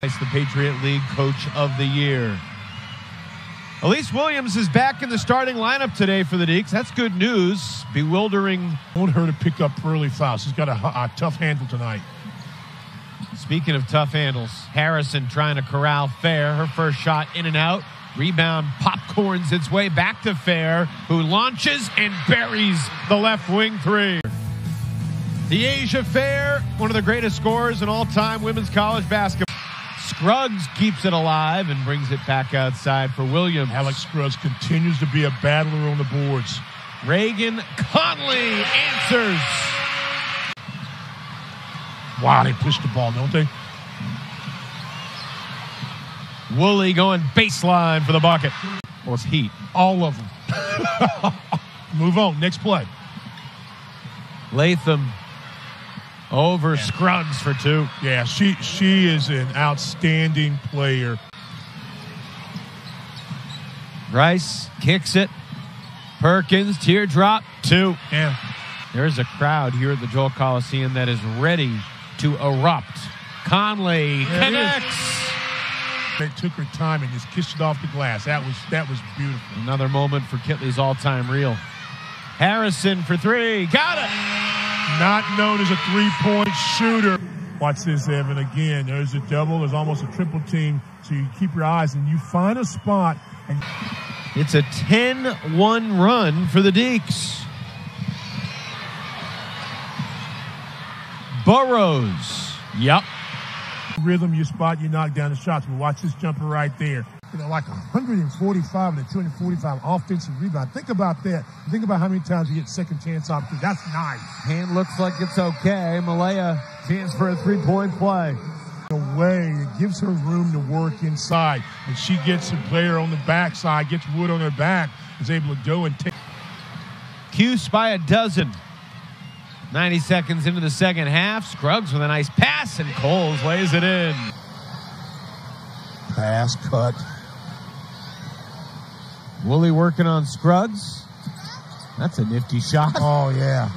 the Patriot League Coach of the Year. Elise Williams is back in the starting lineup today for the Deacs. That's good news. Bewildering. I Want her to pick up early fouls. She's got a, a tough handle tonight. Speaking of tough handles, Harrison trying to corral Fair. Her first shot in and out. Rebound popcorns its way back to Fair, who launches and buries the left wing three. Dyaisha Fair, one of the greatest scorers in all time women's college basketball. Scruggs keeps it alive and brings it back outside for Williams. Alex Scruggs continues to be a battler on the boards. Reagan Conley answers. Wow, they push the ball, don't they? Woolley going baseline for the bucket. Well, it's Heat. All of them. Move on. Next play. Latham over yeah. Scruggs for two. Yeah, she she is an outstanding player. Rice kicks it. Perkins teardrop two. Yeah. There's a crowd here at the Joel Coliseum that is ready to erupt. Conley there connects. They took her time and just kissed it off the glass. That was that was beautiful. Another moment for Kitley's all-time reel. Harrison for three. Got it. Not known as a three-point shooter. Watch this, Evan. Again, there's a double. There's almost a triple team. So you keep your eyes and you find a spot. And it's a 10-1 run for the Deacs. Burrows. Yep. Rhythm, you spot, you knock down the shots. But watch this jumper right there. You know, like 145 and a 245 offensive rebound. Think about that. Think about how many times you get second chance opportunities. That's nice. Hand looks like it's okay. Malaya chance for a three point play. Away, it gives her room to work inside. And she gets a player on the backside, gets Wood on her back, is able to go and take. Cuse by a dozen. 90 seconds into the second half. Scruggs with a nice pass, and Cowles lays it in. Pass cut. Woolley working on Scruggs. That's a nifty shot. Oh, yeah.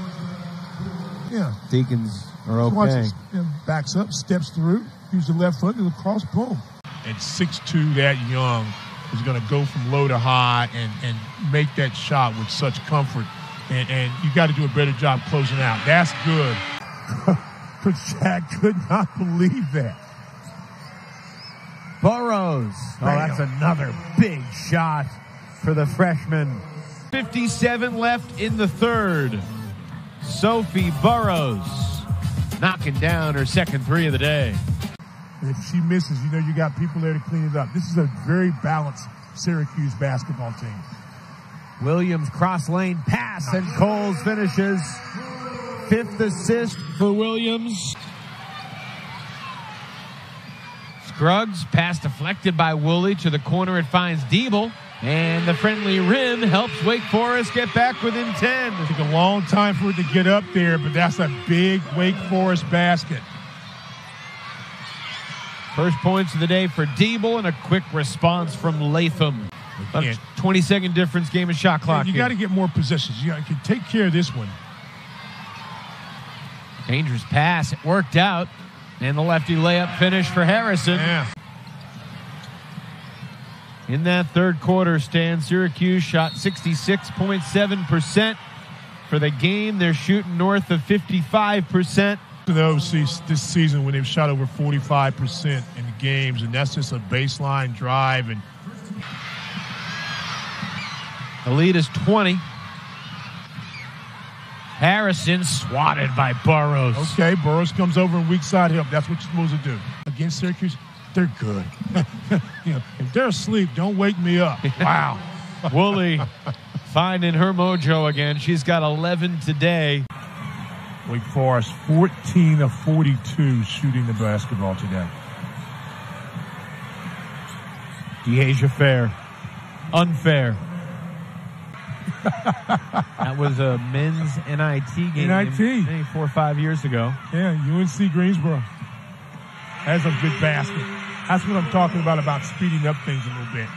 Yeah. Deacons are okay. backs up, steps through, use the left foot, to the cross, boom. And 6'2", that young is going to go from low to high and, and make that shot with such comfort and, and you got to do a better job closing out. That's good. but Jack could not believe that. Burrows. Oh, that's another big shot for the freshman. 57 left in the third. Sophie Burrows knocking down her second three of the day. If she misses, you know you got people there to clean it up. This is a very balanced Syracuse basketball team. Williams cross lane pass and Cowles finishes. Fifth assist for Williams. Scruggs pass deflected by Woolley to the corner. It finds Diebel. And the friendly rim helps Wake Forest get back within 10. It took a long time for it to get up there, but that's a big Wake Forest basket. First points of the day for Diebel and a quick response from Latham. A 20 second difference game of shot clock. You got to get more possessions. You can take care of this one. Dangerous pass. It worked out. And the lefty layup finish for Harrison. Yeah. In that third quarter, Stan Syracuse shot 66.7% for the game. They're shooting north of 55%. Those this season when they've shot over 45% in games, and that's just a baseline drive and the lead is 20. Harrison swatted by Burrows. Okay, Burrows comes over and weak side help. That's what you're supposed to do. Against Syracuse, they're good. you know, if they're asleep, don't wake me up. Wow. Woolley finding her mojo again. She's got 11 today. Wake Forest 14 of 42 shooting the basketball today. Dyaisha Fair. Unfair that was a men's NIT game. NIT. Four or five years ago. Yeah, UNC Greensboro. That's a good basket. That's what I'm talking about, about speeding up things a little bit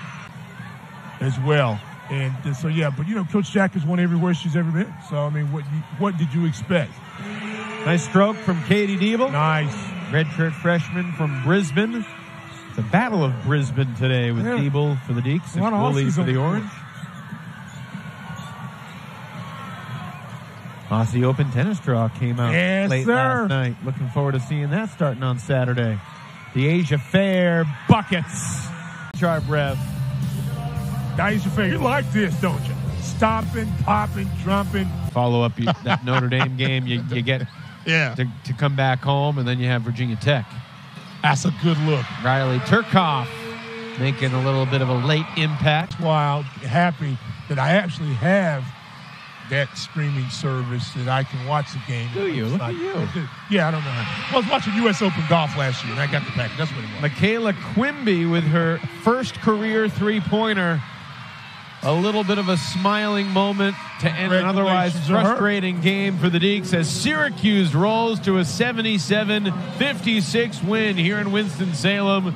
as well. And uh, so, yeah, but you know, Coach Jack has won everywhere she's ever been. So, I mean, what what did you expect? Nice stroke from Katie Diebel. Nice. Redshirt freshman from Brisbane. The Battle of Brisbane today with Yeah. Diebel for the Deacs and Woolley for the the Orange. Aussie Open tennis draw came out Yes, late sir. last night. Looking forward to seeing that starting on Saturday. Dyaisha Fair buckets. Sharp ref. Your finger. You like this, don't you? Stopping, popping, jumping. Follow up you- that Notre Dame game. You, you get Yeah. to, to come back home, and then you have Virginia Tech. That's a good look. Riley Turkoff making a little bit of a late impact. While happy that I actually have that streaming service that I can watch the game. Do you? Look not- at you. Yeah, I don't know. How. I was watching U.S. Open golf last year, and I got the package. That's what it was. Michaela Quimby with her first career three pointer. A little bit of a smiling moment to end an otherwise Congratulations to her. frustrating game for the Deacs as Syracuse rolls to a 77 56 win here in Winston-Salem.